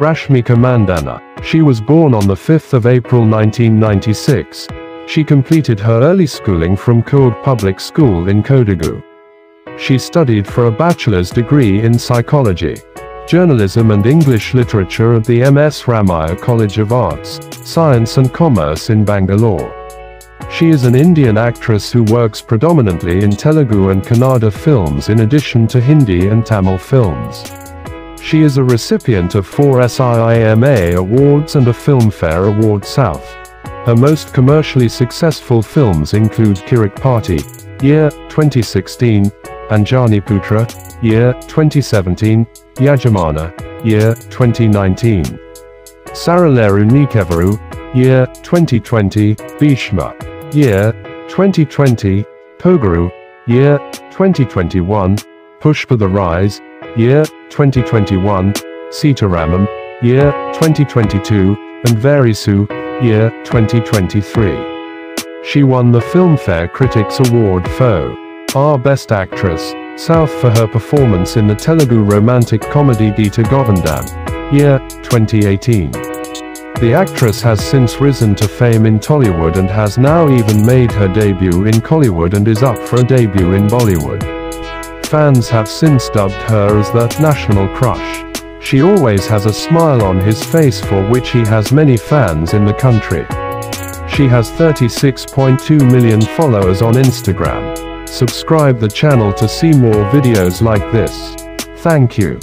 Rashmika Mandanna. She was born on the 5th of April 1996. She completed her early schooling from Coorg Public School in Kodagu. She studied for a bachelor's degree in psychology, journalism and English literature at the MS Ramaiah College of Arts, Science and Commerce in Bangalore. She is an Indian actress who works predominantly in Telugu and Kannada films in addition to Hindi and Tamil films. She is a recipient of four SIIMA awards and a Filmfare Award South. Her most commercially successful films include Kirik Party, year 2016, Anjani Putra, year 2017, Yajamana, year 2019. Sarileru Neekevvaru, year 2020, Bhishma, year 2020, Pogaru, year 2021, Pushpa the Rise, year 2021, Sita Ramam, year 2022, and Varisu, year 2023. She won the Filmfare Critics Award for our Best Actress, South for her performance in the Telugu romantic comedy Geeta Govindam, year 2018. The actress has since risen to fame in Tollywood and has now even made her debut in Kollywood and is up for a debut in Bollywood. Fans have since dubbed her as the national crush. She always has a smile on his face for which he has many fans in the country. She has 36.2 million followers on Instagram. Subscribe the channel to see more videos like this. Thank you.